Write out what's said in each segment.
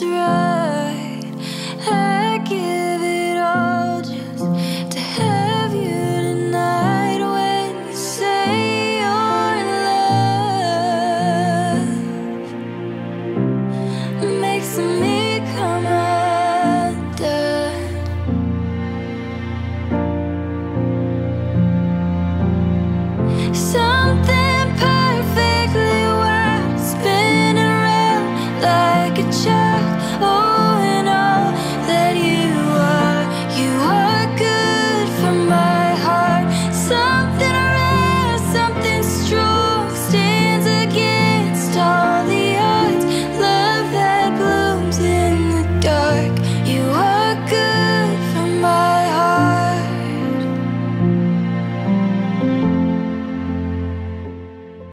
this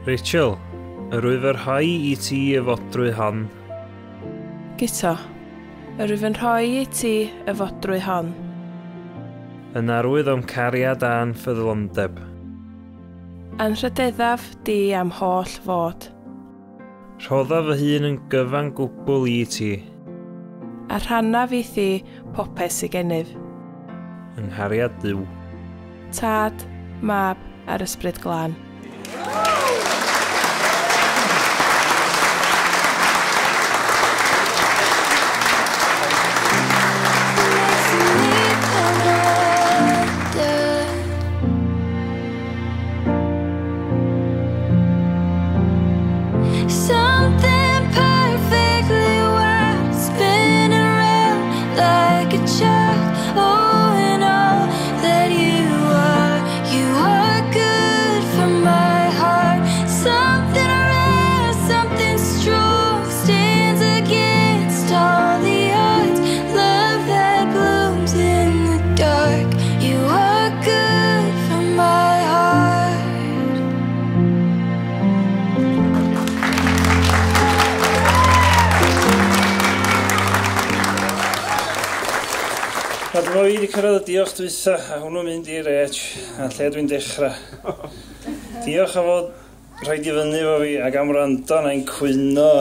Rachel, yr wyf yr rhai i ti y fodrwy han. Gyto, yr wyf yn rhoi i ti y fodrwy han. Yn arwydd o'n cariad a'n ffyddlondeb. Yn rhydeddaf di am holl fod. Rhodda fy hun yn gyfan gwbl i ti. A rhanna fi thi popeth sy'n gennyf. Yng nghariad diw. Tad, mab a'r ysbryd glân. A dyma fi wedi cyrraedd y diolch dwytha, a hwnnw'n mynd i'r edge, a lle dwi'n dechrau. Diolch a fod rhaid i fyny fo fi, ac am rando na'n cwyno.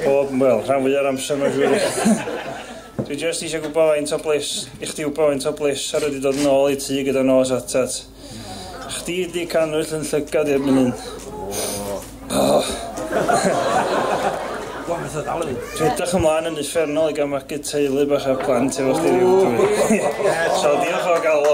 Bob, wel, rhan fwy ar amser mae'n siŵr. Dwi jyst eisiau gwybod faint o bles, i chdi wybod faint o bles ar wedi dod yn ôl i ti gyda nos atat. Chdi di canwyll yn llygad i'r mynd. beth o ddalw. Dwi'n edrych ymlaen yn uffernol i gael magu teulu bach a plant efo chdi rhyw. So diolch o galw.